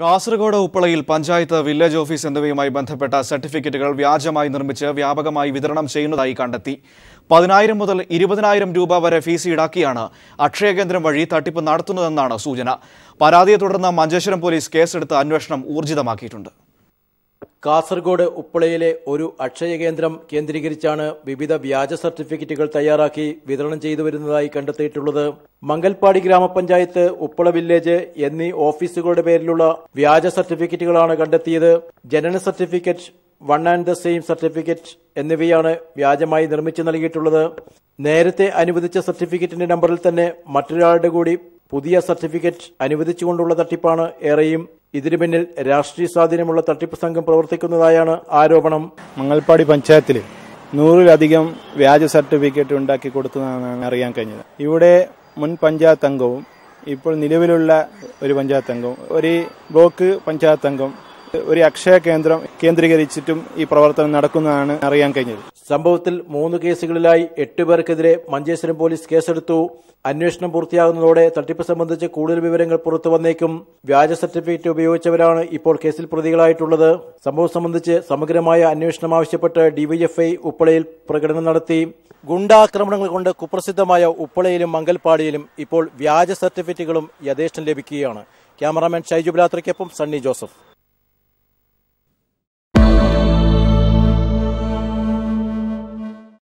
കാസർഗോഡ് ഉപ്പളയിൽ panchayat village office എന്നിവയുമായി ബന്ധപ്പെട്ട സർട്ടിഫിക്കറ്റുകൾ വ്യാജമായി നിർമ്മിച്ച് വ്യാപകമായി വിതരണം ചെയ്യുന്നതായി കണ്ടെത്തി. പതിനായിരം മുതൽ ഇരുപതിനായിരം രൂപ വരെ ഫീസ് ഈടാക്കിയാണ് അക്ഷയ കേന്ദ്രം വഴി തട്ടിപ്പ് നടത്തുന്നതെന്നാണ് സൂചന. പരാതിയെ തുടർന്ന് മഞ്ചേശ്വരം പോലീസ് കേസെടുത്ത് അന്വേഷണം ഊർജിതമാക്കിയിട്ടുണ്ട്. കാസർഗോഡ് ഉപ്പളയിലെ ഒരു അക്ഷയ കേന്ദ്രം കേന്ദ്രീകരിച്ചാണ് വിവിധ വ്യാജ സർട്ടിഫിക്കറ്റുകൾ തയ്യാറാക്കി വിതരണം ചെയ്തു വരുന്നതായി കണ്ടെത്തിയിട്ടുള്ളത്. മംഗൽപ്പാടി ഗ്രാമപഞ്ചായത്ത് ഉപ്പള വില്ലേജ് എന്നീ ഓഫീസുകളുടെ പേരിലുള്ള വ്യാജ സർട്ടിഫിക്കറ്റുകളാണ് കണ്ടെത്തിയത്. ജനന certificate one and the same certificate എന്നിവയാണ് വ്യാജമായി നിർമ്മിച്ചു നൽകിയിട്ടുള്ളത്. നേരത്തെ അനുവദിച്ച സർട്ടിഫിക്കറ്റിന്റെ നമ്പറിൽ തന്നെ മറ്റൊരാളുടെ കൂടി പുതിയ സർട്ടിഫിക്കറ്റ് അനുവദിച്ചുകൊണ്ടുള്ള തട്ടിപ്പാണ് ഏറെയും ഇതിനു പിന്നിൽ രാഷ്ട്രീയ സ്വാധീനമുള്ള തട്ടിപ്പ് സംഘം പ്രവർത്തിക്കുന്നതായാണ് ആരോപണം. മംഗൽപ്പാടി പഞ്ചായത്തിൽ നൂറിലധികം വ്യാജ സർട്ടിഫിക്കറ്റ് ഉണ്ടാക്കി കൊടുത്തതാണ് അറിയാൻ കഴിഞ്ഞത്. ഇവിടെ മുൻ പഞ്ചായത്ത് അംഗവും ഇപ്പോൾ നിലവിലുള്ള ഒരു പഞ്ചായത്ത് അംഗവും ഒരു ബ്ലോക്ക് പഞ്ചായത്ത് അംഗം ഒരു അക്ഷയ കേന്ദ്രം കേന്ദ്രീകരിച്ചിട്ടും ഈ പ്രവർത്തനം നടക്കുന്നതാണ് അറിയാൻ കഴിഞ്ഞത്. സംഭവത്തിൽ മൂന്ന് കേസുകളിലായി എട്ട് പേർക്കെതിരെ മഞ്ചേശ്വരം പോലീസ് കേസെടുത്തു. അന്വേഷണം പൂർത്തിയാകുന്നതോടെ തട്ടിപ്പ് സംബന്ധിച്ച് കൂടുതൽ വിവരങ്ങൾ പുറത്തു വന്നേക്കും. വ്യാജ സർട്ടിഫിക്കറ്റ് ഉപയോഗിച്ചവരാണ് ഇപ്പോൾ കേസിൽ പ്രതികളായിട്ടുള്ളത്. സംഭവം സംബന്ധിച്ച് സമഗ്രമായ അന്വേഷണം ആവശ്യപ്പെട്ട് ഡിവൈഎഫ്ഐ ഉപ്പളയിൽ പ്രകടനം നടത്തി. ഗുണ്ടാക്രമണങ്ങൾ കൊണ്ട് കുപ്രസിദ്ധമായ ഉപ്പളയിലും മംഗൽപാടിയിലും ഇപ്പോൾ വ്യാജ സർട്ടിഫിക്കറ്റുകളും യഥേഷ്ടം ലഭിക്കുകയാണ്. ക്യാമറാമാൻ ഷൈജു ബിലാത്രയ്ക്കൊപ്പം സണ്ണി ജോസഫ്.